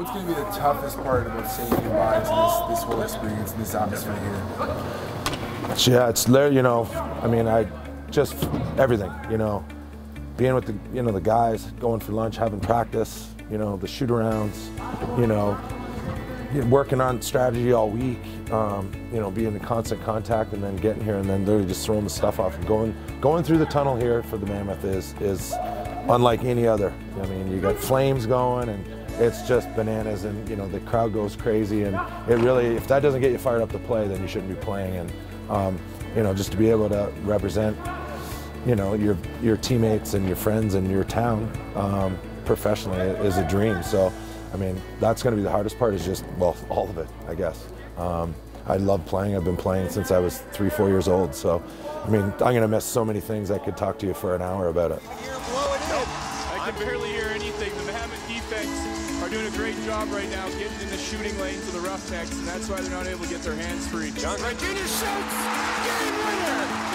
What's going to be the toughest part about saying goodbye to this, this whole experience and this atmosphere here? Yeah, it's. You know, I mean, I just everything. You know, being with the you know the guys, going for lunch, having practice. You know, the shoot arounds. You know, working on strategy all week. Um, you know, being in constant contact, and then getting here, and then literally just throwing the stuff off and going going through the tunnel here for the Mammoth is is unlike any other. I mean, you got flames going and it's just bananas and you know the crowd goes crazy and it really if that doesn't get you fired up to play then you shouldn't be playing. And um, you know just to be able to represent you know your your teammates and your friends and your town um, professionally is a dream. So I mean that's going to be the hardest part is just well all of it I guess. Um, I love playing. I've been playing since I was three four years old. So I mean I'm going to miss so many things. I could talk to you for an hour about it. I can barely hear anything. The Mammoth defense are doing a great job right now getting in the shooting lanes of the Roughnecks, and that's why they're not able to get their hands free. John Regina shoots! Game winner!